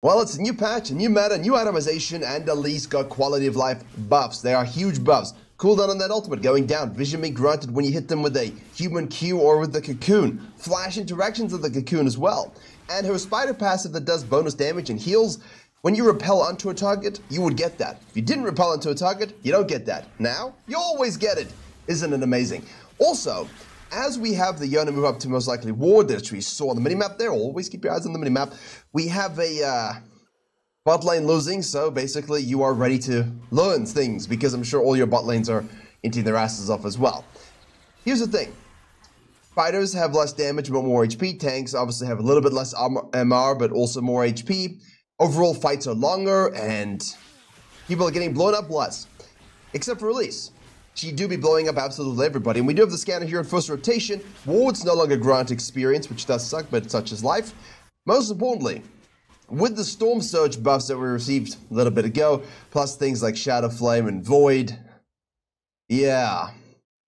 Well, it's a new patch, a new meta, new itemization, and Elise got quality of life buffs. They are huge buffs. Cooldown on that ultimate going down. Vision being granted when you hit them with a human Q or with the cocoon. Flash interactions of the cocoon as well. And her spider passive that does bonus damage and heals. When you repel onto a target, you would get that. If you didn't repel onto a target, you don't get that. Now, you always get it. Isn't it amazing? Also, as we have the Yone move up to most likely Ward, which we saw on the minimap there, always keep your eyes on the minimap, we have a uh, bot lane losing, so basically you are ready to learn things, because I'm sure all your bot lanes are eating their asses off as well. Here's the thing. Fighters have less damage but more HP. Tanks obviously have a little bit less MR but also more HP. Overall fights are longer and people are getting blown up less. Except for Elise she do be blowing up absolutely everybody. And we do have the scanner here in first rotation. Wards no longer grant experience, which does suck, but such is life. Most importantly, with the Storm Surge buffs that we received a little bit ago, plus things like Shadow Flame and Void, yeah,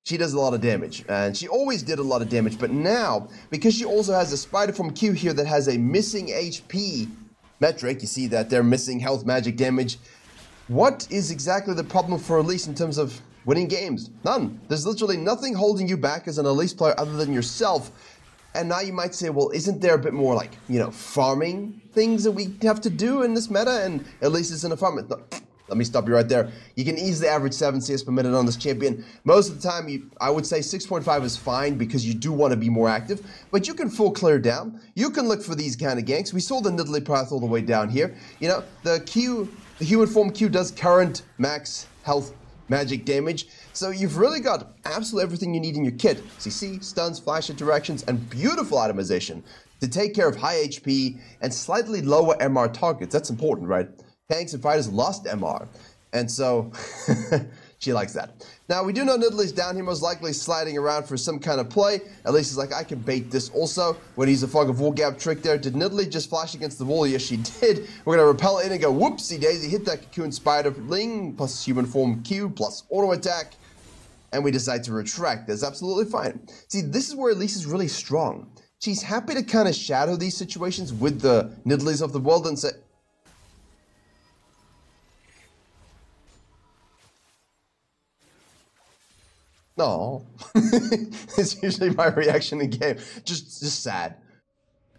she does a lot of damage. And she always did a lot of damage, but now, because she also has a Spider from Q here that has a missing HP metric, you see that they're missing health magic damage, what is exactly the problem for Elise in terms of winning games. None. There's literally nothing holding you back as an Elise player other than yourself. And now you might say, well, isn't there a bit more like, you know, farming things that we have to do in this meta? And Elise is in a farm. No, let me stop you right there. You can easily average 7 CS per minute on this champion. Most of the time, you, I would say 6.5 is fine because you do want to be more active. But you can full clear down. You can look for these kind of ganks. We saw the Nidalee path all the way down here. You know, the Q, the human form Q does current max health magic damage. So you've really got absolutely everything you need in your kit. CC, stuns, flash interactions, and beautiful itemization to take care of high HP and slightly lower MR targets. That's important, right? Tanks and fighters lost MR. And so She likes that. Now, we do know Nidalee's down here most likely sliding around for some kind of play. At least he's like, I can bait this also. When he's a fog of war gap trick there. Did Nidalee just flash against the wall? Yes, she did. We're going to repel in and go whoopsie daisy. Hit that cocoon spider ling plus human form Q plus auto attack. And we decide to retract. That's absolutely fine. See, this is where Elise is really strong. She's happy to kind of shadow these situations with the Nidalees of the world and say, No. it's usually my reaction in game. Just just sad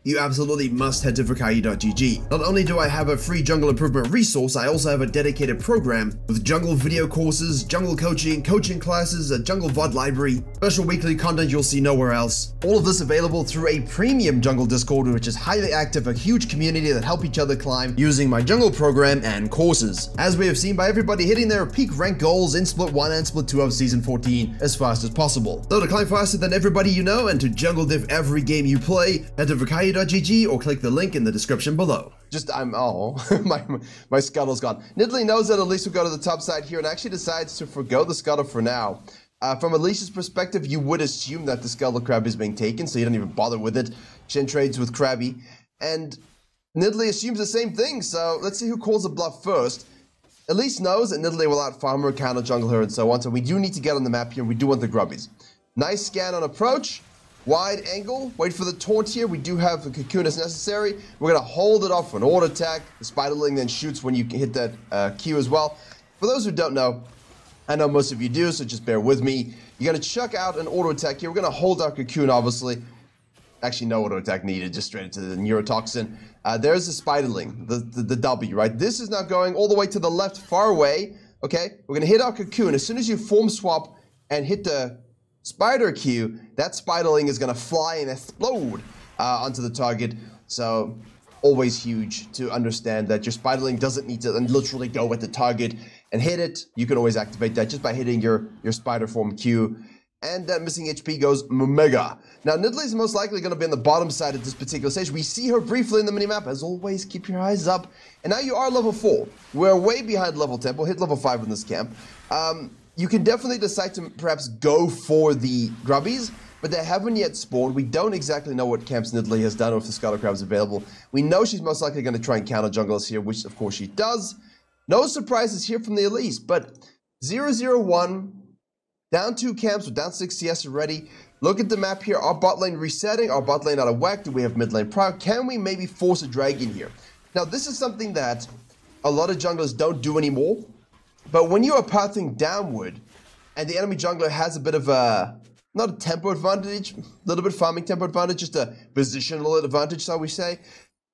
you absolutely must head to Virkayu.gg. Not only do I have a free jungle improvement resource, I also have a dedicated program with jungle video courses, jungle coaching, coaching classes, a jungle VOD library, special weekly content you'll see nowhere else. All of this available through a premium jungle discord which is highly active, a huge community that help each other climb using my jungle program and courses. As we have seen by everybody hitting their peak rank goals in Split 1 and Split 2 of Season 14 as fast as possible. So to climb faster than everybody you know and to jungle div every game you play, head to Furkayi Nidalee.gg or click the link in the description below. Just, I'm, oh, my, my scuttle's gone. Nidalee knows that Elise will go to the top side here and actually decides to forego the scuttle for now. Uh, from Elise's perspective, you would assume that the Scuttle Crab is being taken, so you don't even bother with it. Shen trades with Krabby. And Nidalee assumes the same thing, so let's see who calls the bluff first. Elise knows that Nidalee will out-farm her, counter jungle her, and so on, so we do need to get on the map here, and we do want the grubbies. Nice scan on approach. Wide angle, wait for the taunt here. We do have the cocoon as necessary. We're going to hold it off for an auto attack. The spiderling then shoots when you hit that uh, Q as well. For those who don't know, I know most of you do, so just bear with me. You're going to chuck out an auto attack here. We're going to hold our cocoon, obviously. Actually, no auto attack needed, just straight into the neurotoxin. Uh, there's the spiderling, the, the, the W, right? This is now going all the way to the left, far away. Okay, we're going to hit our cocoon. As soon as you form swap and hit the Spider Q, that Spiderling is going to fly and explode uh, onto the target. So always huge to understand that your Spiderling doesn't need to literally go at the target and hit it. You can always activate that just by hitting your, your Spider Form Q. And that missing HP goes Mega. Now, Nidalee is most likely going to be on the bottom side at this particular stage. We see her briefly in the minimap. As always, keep your eyes up. And now you are level 4. We're way behind level 10. We'll hit level 5 in this camp. Um, you can definitely decide to perhaps go for the grubbies, but they haven't yet spawned. We don't exactly know what Camps Nidalee has done or if the Scuttle Crab's available. We know she's most likely going to try and counter junglers here, which of course she does. No surprises here from the Elise, but 001, down two camps, with down six CS already. Look at the map here. Our bot lane resetting, our bot lane out of whack. Do we have mid lane proc? Can we maybe force a dragon here? Now, this is something that a lot of junglers don't do anymore. But when you are pathing downward, and the enemy jungler has a bit of a not a tempo advantage, a little bit farming tempo advantage, just a positional advantage, shall we say.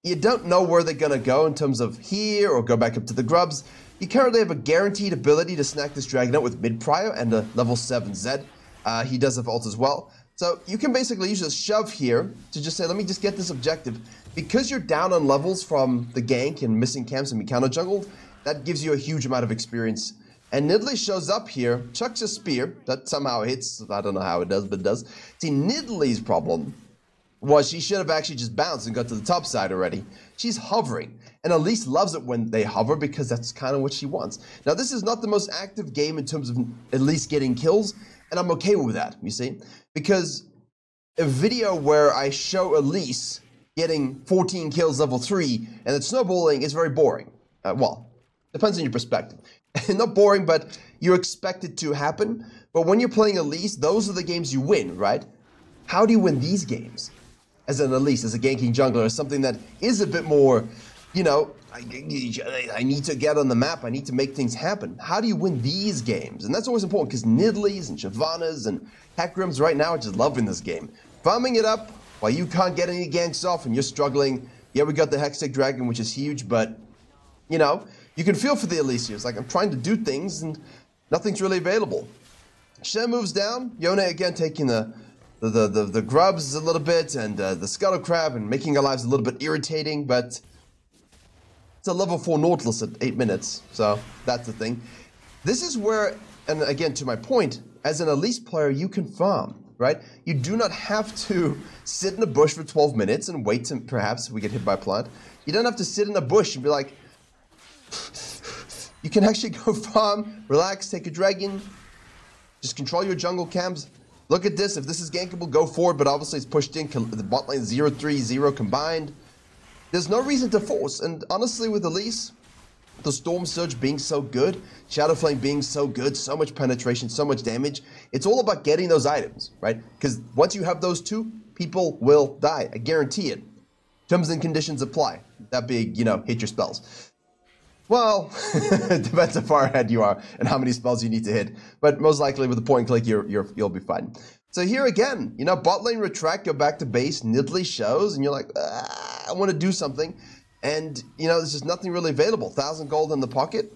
You don't know where they're gonna go in terms of here or go back up to the grubs. You currently have a guaranteed ability to snack this dragon out with mid prio and a level 7 Zed. Uh, he does have ult as well. So you can basically use a shove here to just say, let me just get this objective. Because you're down on levels from the gank and missing camps and Mikano jungled, that gives you a huge amount of experience and Nidalee shows up here, chucks a spear that somehow hits. I don't know how it does, but it does. See, Nidalee's problem was she should have actually just bounced and got to the top side already. She's hovering, and Elise loves it when they hover because that's kind of what she wants. Now, this is not the most active game in terms of Elise getting kills, and I'm okay with that, you see? Because a video where I show Elise getting 14 kills level 3 and it's snowballing is very boring. Uh, well, depends on your perspective. not boring, but you expect it to happen. But when you're playing Elise, those are the games you win, right? How do you win these games? As an Elise, as a ganking jungler, as something that is a bit more, you know, I, I, need to get on the map, I need to make things happen. How do you win these games? And that's always important because Nidalees and Shyvanas and Hecarims right now are just loving this game. Farming it up while you can't get any ganks off and you're struggling. Yeah, we got the Hextech Dragon, which is huge, but, you know, you can feel for the Elises. Like, I'm trying to do things and nothing's really available. Shen moves down. Yone again taking the the, the, the, the grubs a little bit and uh, the scuttle crab and making our lives a little bit irritating, but it's a level 4 Nautilus at 8 minutes, so that's the thing. This is where, and again to my point, as an Elise player, you can farm, right? You do not have to sit in a bush for 12 minutes and wait to perhaps we get hit by a plant. You don't have to sit in a bush and be like, you can actually go farm, relax, take a dragon, just control your jungle camps. Look at this. If this is gankable, go forward, but obviously it's pushed in. The bot lane 0 3 0 combined. There's no reason to force. And honestly, with Elise, the Storm Surge being so good, Shadow Flame being so good, so much penetration, so much damage, it's all about getting those items, right? Because once you have those two, people will die. I guarantee it. Terms and conditions apply. That big, you know, hit your spells. Well, depends how far ahead you are and how many spells you need to hit. But most likely with the point click, you're, you're, you'll be fine. So here again, you know, bot lane retract, go back to base, Nidalee shows, and you're like, ah, I want to do something. And, you know, there's just nothing really available. 1,000 gold in the pocket.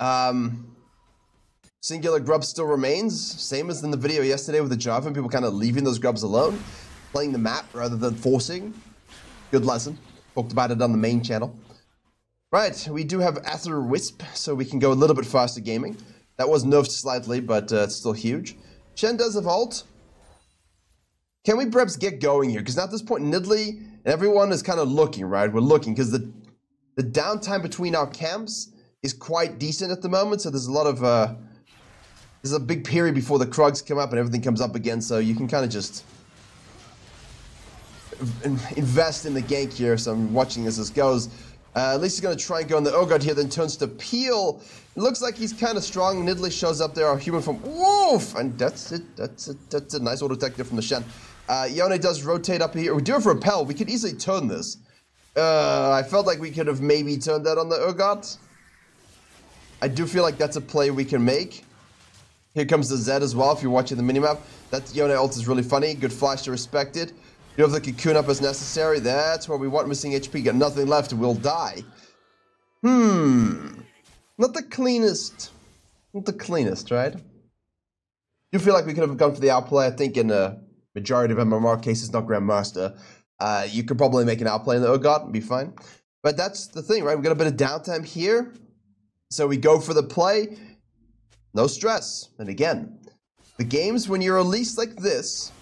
Um, singular grub still remains. Same as in the video yesterday with the Jarvan, people kind of leaving those grubs alone. Playing the map rather than forcing. Good lesson. Talked about it on the main channel. Right, we do have Aether Wisp, so we can go a little bit faster gaming. That was nerfed slightly, but uh, it's still huge. Shen does have ult. Can we perhaps get going here? Because at this point, Nidalee and everyone is kind of looking, right? We're looking, because the, the downtime between our camps is quite decent at the moment, so there's a lot of... Uh, there's a big period before the Krugs come up and everything comes up again, so you can kind of just invest in the gank here. So I'm watching as this goes. Uh, at least he's going to try and go on the Ogre here, then turns to Peel. It looks like he's kind of strong. Nidalee shows up there, a human from Woof! and that's it. That's it. That's a nice auto detective from the Shen. Uh, Yone does rotate up here. We do have Repel. We could easily turn this. Uh, I felt like we could have maybe turned that on the Urgot. I do feel like that's a play we can make. Here comes the Zed as well, if you're watching the minimap. That Yone ult is really funny. Good flash to respect it. You have the cocoon up as necessary. That's what we want. Missing HP. Got nothing left. We'll die. Hmm. Not the cleanest. Not the cleanest, right? You feel like we could have gone for the outplay. I think in a majority of MMR cases, not Grandmaster. Uh, you could probably make an outplay in the Urgot and be fine. But that's the thing, right? We've got a bit of downtime here. So we go for the play. No stress. And again, the games when you're released like this,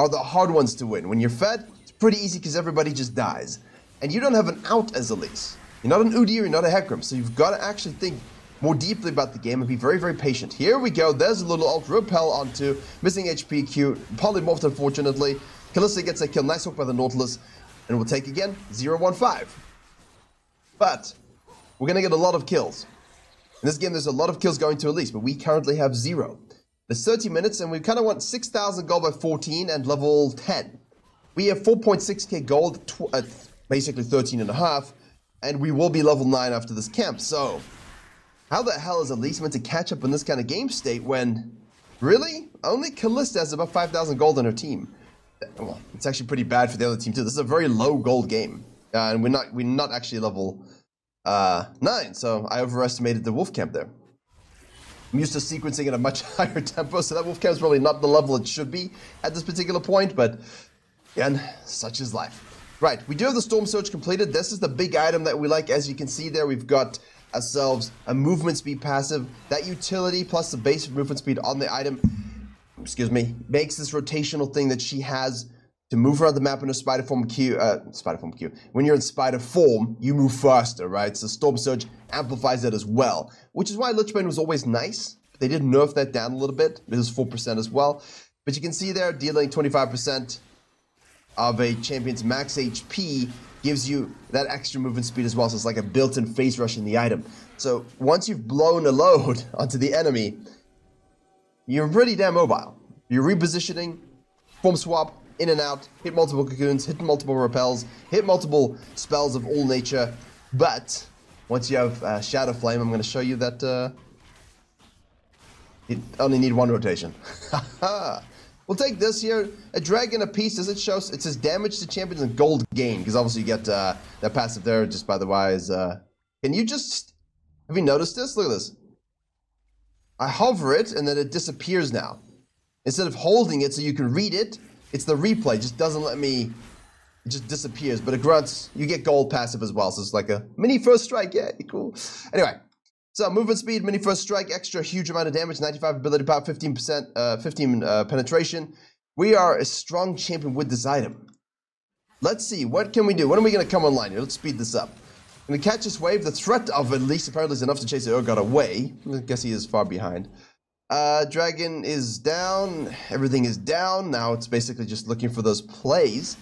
are the hard ones to win. When you're fed, it's pretty easy because everybody just dies. And you don't have an out as Elise. You're not an Udyr, you're not a Hecarim, so you've got to actually think more deeply about the game and be very, very patient. Here we go, there's a little ult repel onto missing HP Q, polymorphed unfortunately. Kalista gets a kill, nice hook by the Nautilus, and we'll take again, 0-1-5. But, we're going to get a lot of kills. In this game, there's a lot of kills going to Elise, but we currently have zero. There's 30 minutes, and we kind of want 6,000 gold by 14 and level 10. We have 4.6k gold at basically 13 and a half, and we will be level 9 after this camp. So, how the hell is Elise meant to catch up in this kind of game state when, really? Only Kalista has about 5,000 gold on her team. Well, it's actually pretty bad for the other team too. This is a very low gold game, uh, and we're not we're not actually level uh, 9, so I overestimated the wolf camp there. I'm used to sequencing at a much higher tempo, so that wolf camp is probably not the level it should be at this particular point, but again, such is life. Right, we do have the Storm Surge completed. This is the big item that we like. As you can see there, we've got ourselves a movement speed passive. That utility plus the base movement speed on the item, excuse me, makes this rotational thing that she has to move around the map in a spider form Q, uh, spider form Q. When you're in spider form, you move faster, right? So Storm Surge amplifies that as well, which is why Lichbane was always nice. They did nerf that down a little bit. It is 4% as well. But you can see there, dealing 25% of a champion's max HP gives you that extra movement speed as well. So it's like a built-in phase rush in the item. So once you've blown a load onto the enemy, you're pretty damn mobile. You're repositioning, form swap, in and out, hit multiple cocoons, hit multiple repels, hit multiple spells of all nature. But once you have uh, Shadow Flame, I'm going to show you that uh, you only need one rotation. we'll take this here. A dragon a piece. Does it show? It says damage to champions and gold gain because obviously you get uh, that passive there. Just by the is uh, can you just have you noticed this? Look at this. I hover it and then it disappears now. Instead of holding it so you can read it, it's the replay. It just doesn't let me. It just disappears. But it grunts. You get gold passive as well. So it's like a mini first strike. Yeah, cool. Anyway. So movement speed, mini first strike, extra huge amount of damage, 95 ability power, 15%, uh, 15 uh, penetration. We are a strong champion with this item. Let's see, what can we do? When are we going to come online here? Let's speed this up. Gonna catch this wave. The threat of Elise apparently is enough to chase the Urgot away. I guess he is far behind. Uh, Dragon is down. Everything is down. Now it's basically just looking for those plays.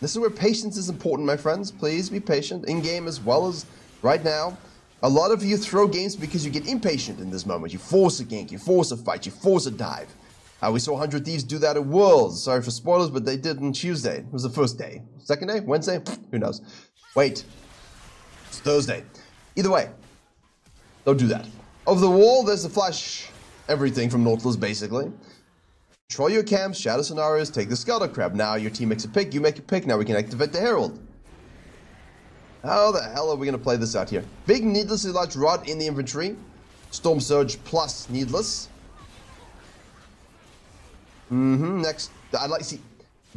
This is where patience is important, my friends. Please be patient in game as well as right now. A lot of you throw games because you get impatient in this moment. You force a gank, you force a fight, you force a dive. Uh, we saw 100 Thieves do that at Worlds. Sorry for spoilers, but they did on Tuesday. It was the first day. Second day? Wednesday? Who knows? Wait. It's Thursday. Either way, don't do that. Over the wall, there's the flash everything from Nautilus, basically. Control your camps, shadow scenarios, take the Scuttle Crab. Now your team makes a pick, you make a pick, now we can activate the Herald. How the hell are we going to play this out here? Big needlessly large rod in the inventory. Storm Surge plus needless. Mm-hmm, next, I'd like to see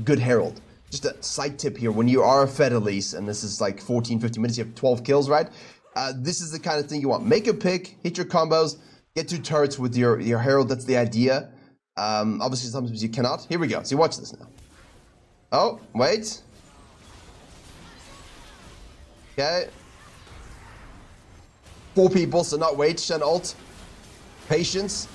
good Herald. Just a side tip here, when you are a Fed Elise, and this is like 14, 15 minutes, you have 12 kills, right? Uh, this is the kind of thing you want. Make a pick, hit your combos, get two turrets with your, your Herald. That's the idea. Um, obviously, sometimes you cannot. Here we go. See, watch this now. Oh, wait. Okay. Four people, so not wait, Shen ult. Patience.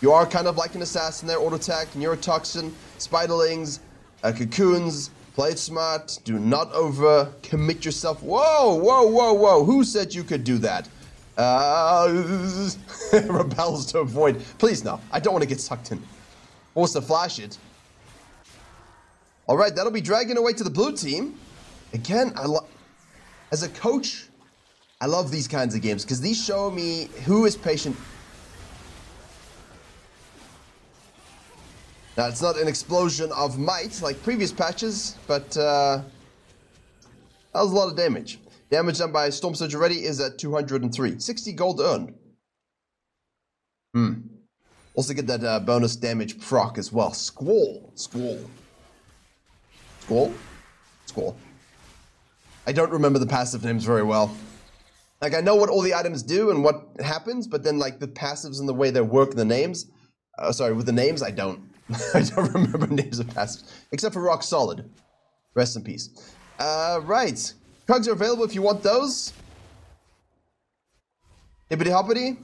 You are kind of like an assassin there. Auto attack, neurotoxin, spiderlings, uh, cocoons, Play it smart. Do not over commit yourself. Whoa, whoa, whoa, whoa. Who said you could do that? Uh, to avoid. Please, no. I don't want to get sucked in. Force to flash it. All right, that'll be dragging away to the blue team. Again, I love. As a coach, I love these kinds of games because these show me who is patient Now, it's not an explosion of might like previous patches, but uh, that was a lot of damage. Damage done by Storm Surge already is at 203. 60 gold earned. Hmm. Also get that uh, bonus damage proc as well. Squall. Squall. Squall? Squall. I don't remember the passive names very well. Like, I know what all the items do and what happens, but then, like, the passives and the way they work the names, uh, sorry, with the names, I don't. I don't remember names of passives, except for Rock Solid. Rest in peace. Uh, right. Krugs are available if you want those. Hippity hoppity.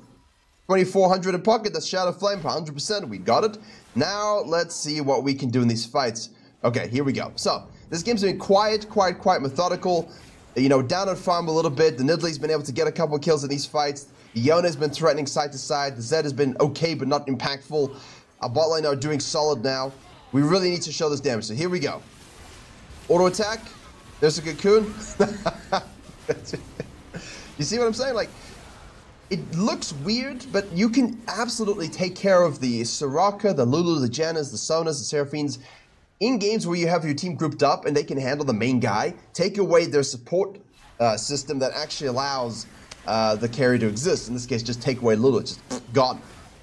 2400 in pocket, that's Shadow Flame, 100%, we got it. Now, let's see what we can do in these fights. Okay, here we go. So, this game's been quiet, quiet, quiet, methodical. You know, down on farm a little bit. The Nidalee's been able to get a couple kills in these fights. Yone's been threatening side to side. The Zed has been okay, but not impactful. Our bot lane are doing solid now. We really need to show this damage. So here we go. Auto attack. There's a cocoon. you see what I'm saying? Like, it looks weird, but you can absolutely take care of the Soraka, the Lulu, the Jannas, the Sonas, the Seraphines in games where you have your team grouped up and they can handle the main guy. Take away their support uh, system that actually allows uh, the carry to exist. In this case, just take away Lulu, just gone.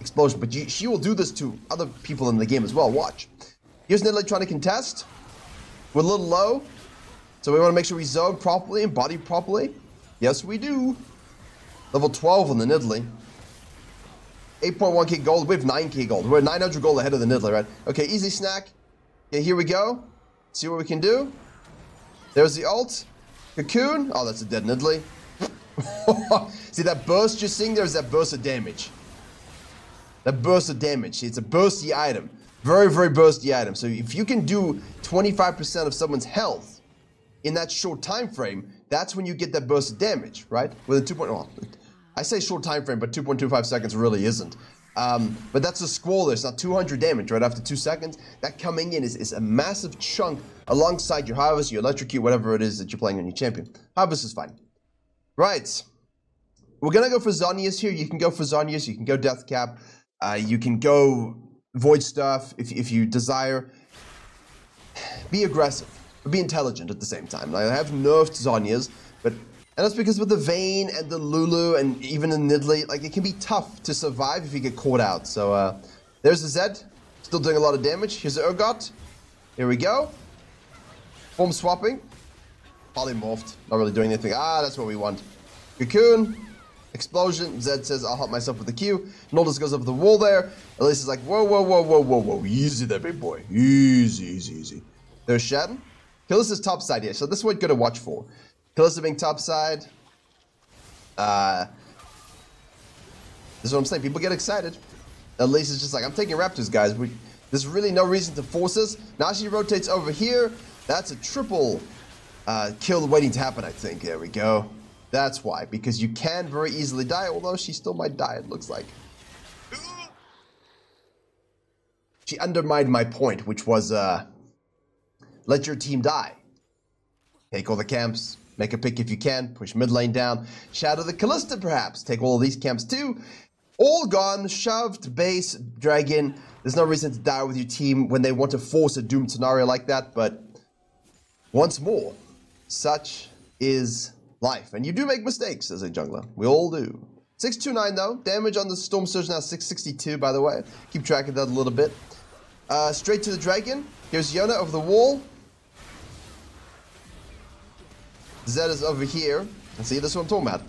Explosion. But she will do this to other people in the game as well. Watch. Here's trying to contest. We're a little low. So we want to make sure we zone properly and body properly. Yes, we do. Level 12 on the Nidalee. 8.1k gold. We have 9k gold. We're 900 gold ahead of the Nidalee, right? Okay, easy snack. Okay, here we go. See what we can do. There's the ult. Cocoon. Oh, that's a dead Nidalee. See that burst you're seeing? There's that burst of damage. That burst of damage. It's a bursty item. Very, very bursty item. So if you can do 25% of someone's health in that short time frame, that's when you get that burst of damage, right? With a 2. Well, I say short time frame, but 2.25 seconds really isn't. Um, but that's a squall. It's not 200 damage right after two seconds. That coming in is, is a massive chunk alongside your harvest, your electrocute, whatever it is that you're playing on your champion. Harvest is fine. Right. We're gonna go for Zhonya's here. You can go for Zhonya's. You can go Death Cap. Uh, you can go void stuff if, if you desire. Be aggressive, but be intelligent at the same time. Like, I have nerfed Zhonya's, but and that's because with the Vayne and the Lulu and even the Nidalee, like it can be tough to survive if you get caught out. So uh, there's the Zed, still doing a lot of damage. Here's the Urgot. Here we go. Form swapping. Polymorphed. Not really doing anything. Ah, that's what we want. Cocoon. Explosion. Zed says, I'll help myself with the Q. Naldis goes over the wall there. Elise is like, whoa, whoa, whoa, whoa, whoa, whoa. Easy there, big boy. Easy, easy, easy. There's Shatton. Killis is top side here, so this is what you gotta watch for. Killis being top side. Uh, this is what I'm saying. People get excited. Elise is just like, I'm taking Raptors, guys. We, there's really no reason to force us. Now she rotates over here. That's a triple uh, kill waiting to happen, I think. There we go. That's why, because you can very easily die, although she still might die, it looks like. She undermined my point, which was, uh, let your team die. Take all the camps, make a pick if you can, push mid lane down, shadow the Kalista perhaps, take all of these camps too. All gone, shoved, base, dragon. There's no reason to die with your team when they want to force a doomed scenario like that, but once more, such is life. And you do make mistakes as a jungler. We all do. 629 though. Damage on the Storm Surge now 662 by the way. Keep track of that a little bit. Uh, straight to the dragon. Here's Yone over the wall. Zed is over here. And see, this is what I'm talking about.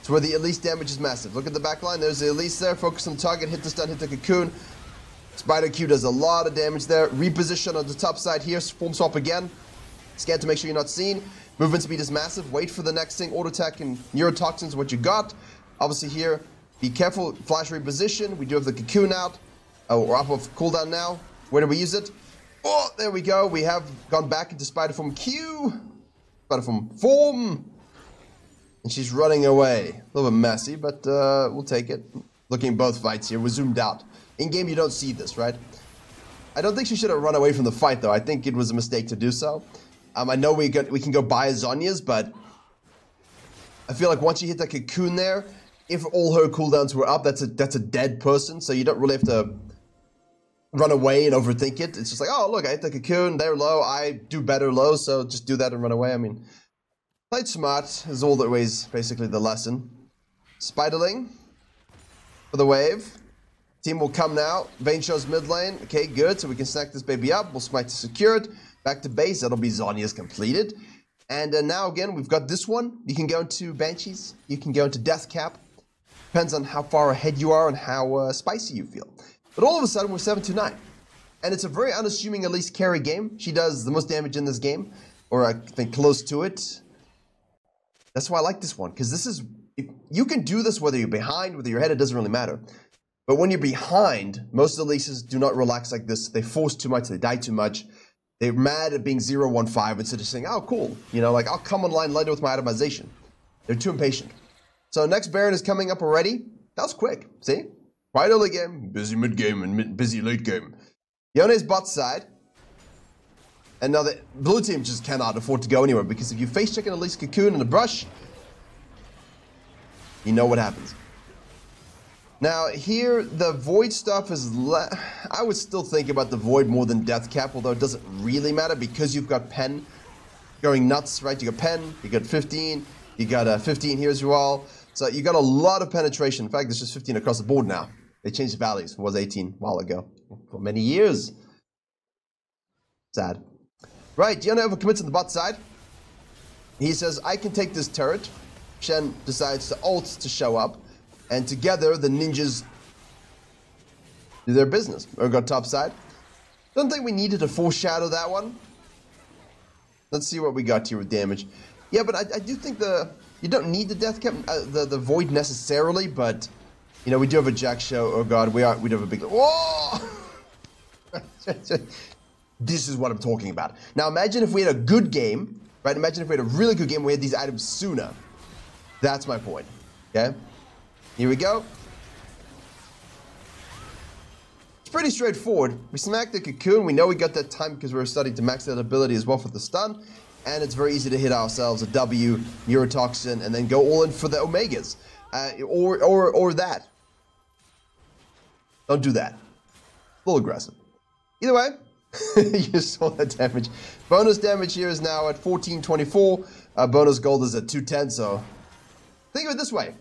It's where the Elise damage is massive. Look at the back line. There's the Elise there. Focus on the target. Hit the stun. Hit the cocoon. Spider Q does a lot of damage there. Reposition on the top side here. Form swap again. Scan to make sure you're not seen. Movement speed is massive. Wait for the next thing. Auto attack and neurotoxins, what you got. Obviously here, be careful. Flash reposition. We do have the cocoon out. Oh, we're up of cooldown now. Where do we use it? Oh, there we go. We have gone back into Spider Form Q. Spider Form Form. And she's running away. A little bit messy, but uh, we'll take it. Looking both fights here. We're zoomed out. In game, you don't see this, right? I don't think she should have run away from the fight, though. I think it was a mistake to do so. Um, I know we got, we can go buy Zhonya's, but I feel like once you hit that cocoon there, if all her cooldowns were up, that's a that's a dead person. So you don't really have to run away and overthink it. It's just like, oh look, I hit the cocoon, they're low, I do better low, so just do that and run away. I mean, played smart is all that weighs basically the lesson. Spiderling for the wave. Team will come now. Vayne shows mid lane. Okay, good. So we can snack this baby up. We'll smite to secure it. Back to base, that'll be Zhonya's completed. And uh, now again, we've got this one. You can go into Banshees, you can go into Death Cap. Depends on how far ahead you are and how uh, spicy you feel. But all of a sudden, we're 7 to 9. And it's a very unassuming Elise carry game. She does the most damage in this game, or I think close to it. That's why I like this one, because this is, you can do this whether you're behind, whether you're ahead, it doesn't really matter. But when you're behind, most of the Elises do not relax like this. They force too much, they die too much. They're mad at being 015 instead of saying, oh, cool. You know, like, I'll come online later with my itemization. They're too impatient. So next Baron is coming up already. That was quick. See? Quite early game, busy mid game and mid busy late game. Yone's bot side. And now the blue team just cannot afford to go anywhere because if you face check an Elise Cocoon and a brush, you know what happens. Now here, the Void stuff is le I would still think about the Void more than Death Cap, although it doesn't really matter because you've got Pen going nuts, right? You got Pen, you got 15, you got uh, 15 here as well. So you got a lot of penetration. In fact, there's just 15 across the board now. They changed the values. It was 18 a while ago. For many years. Sad. Right, Diana overcommits on the bot side. He says, I can take this turret. Shen decides to ult to show up. And together, the ninjas do their business. Urgot top side. Don't think we needed to foreshadow that one. Let's see what we got here with damage. Yeah, but I, I do think the you don't need the death cap, uh, the the void necessarily, but you know we do have a Jack show. Oh God, we are we do have a big. Whoa! this is what I'm talking about. Now imagine if we had a good game, right? Imagine if we had a really good game. We had these items sooner. That's my point. Okay. Here we go. It's pretty straightforward. We smack the cocoon. We know we got that time because we are starting to max that ability as well for the stun. And it's very easy to hit ourselves a W, Neurotoxin, and then go all in for the Omegas. Uh, or, or, or that. Don't do that. A little aggressive. Either way, you saw that damage. Bonus damage here is now at 1424. Uh, bonus gold is at 210, so think of it this way.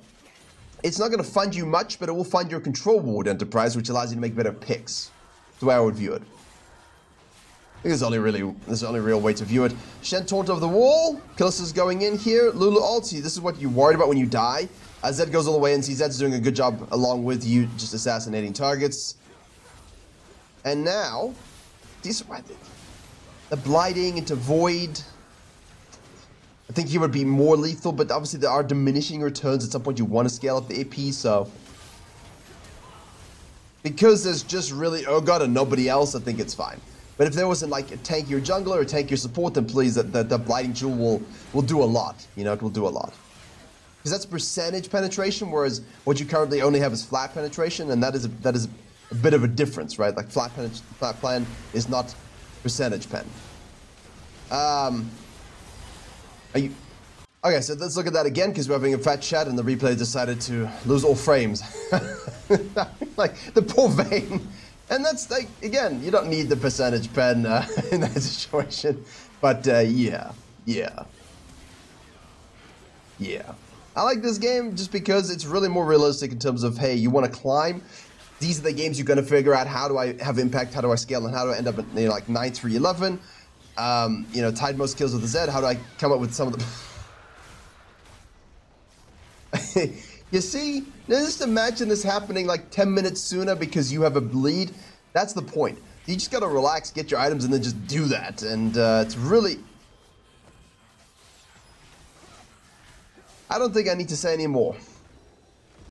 It's not going to fund you much, but it will fund your control ward enterprise, which allows you to make better picks. That's the way I would view it. I think there's only really there's only real way to view it. Shen taunt over the wall. is going in here. Lulu ulti. This is what you're worried about when you die. Uh, Zed goes all the way in. See, Zed's doing a good job along with you, just assassinating targets. And now, these the blighting into void. I think he would be more lethal, but obviously there are diminishing returns. At some point, you want to scale up the AP, so because there's just really Urgot and nobody else, I think it's fine. But if there wasn't like a tankier jungler or tankier support, then please, the, the, the jewel will will do a lot. You know, it will do a lot. Because that's percentage penetration, whereas what you currently only have is flat penetration, and that is a, that is a bit of a difference, right? Like flat flat plan is not percentage pen. Um, are you? Okay, so let's look at that again because we're having a fat chat and the replay decided to lose all frames. like the poor Vayne. And that's like again, you don't need the percentage pen uh, in that situation. But uh, yeah, yeah, yeah. I like this game just because it's really more realistic in terms of hey, you want to climb. These are the games you're going to figure out how do I have impact, how do I scale, and how do I end up at you know, like 9 3 11. Um, you know, tied most kills with the Z. How do I come up with some of the. you see, now just imagine this happening like 10 minutes sooner because you have a bleed. That's the point. You just gotta relax, get your items, and then just do that. And uh, it's really. I don't think I need to say any more.